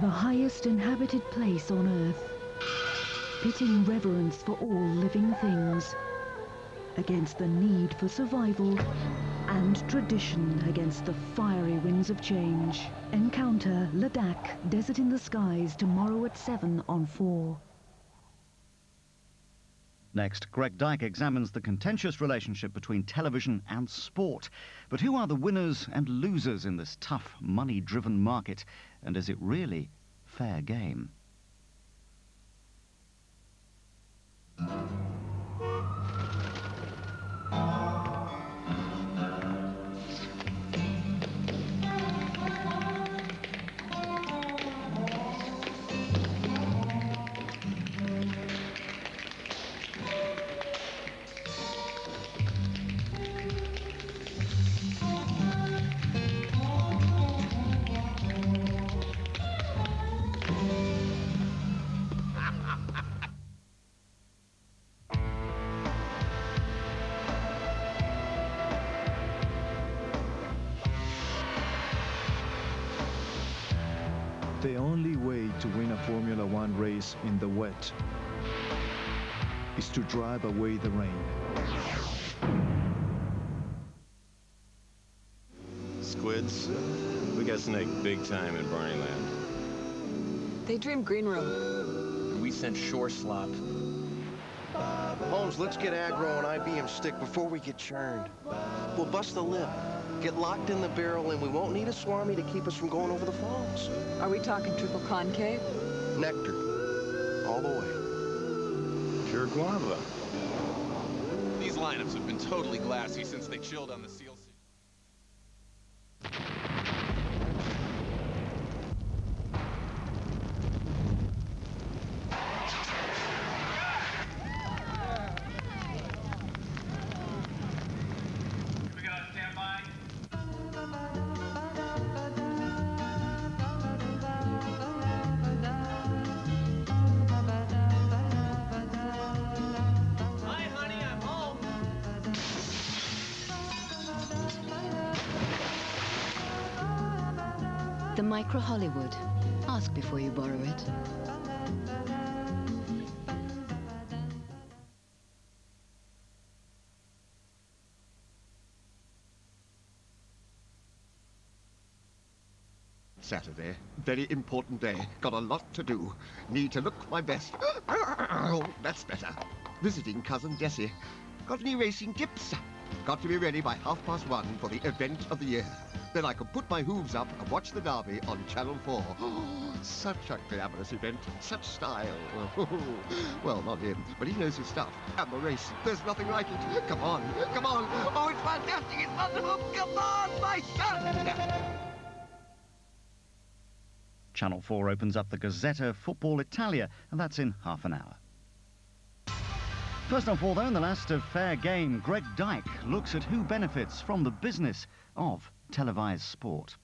the highest inhabited place on Earth, pitting reverence for all living things against the need for survival and tradition against the fiery winds of change. Encounter Ladakh, Desert in the Skies, tomorrow at 7 on 4. Next, Greg Dyke examines the contentious relationship between television and sport. But who are the winners and losers in this tough, money-driven market? And is it really fair game? The only way to win a Formula One race in the wet is to drive away the rain. Squids, we got snake big time in Barneyland. They dream green room. We sent shore slop. Holmes, let's get aggro on IBM stick before we get churned. We'll bust the lip, get locked in the barrel, and we won't need a swami to keep us from going over the falls. Are we talking triple concave? Nectar. All the way. Pure guava. These lineups have been totally glassy since they chilled on the seal. The Micra Hollywood. Ask before you borrow it. Saturday. Very important day. Got a lot to do. Need to look my best. Oh, that's better. Visiting cousin Jessie. Got any racing tips? Got to be ready by half past one for the event of the year. Then I can put my hooves up and watch the derby on Channel 4. Oh, such a glamorous event. Such style. well, not him, but he knows his stuff. And the race. There's nothing like it. Come on. Come on. Oh, it's fantastic. It's wonderful. Come on, my son. Channel 4 opens up the Gazzetta Football Italia, and that's in half an hour. First on 4, though, in the last of Fair Game, Greg Dyke looks at who benefits from the business of televised sport.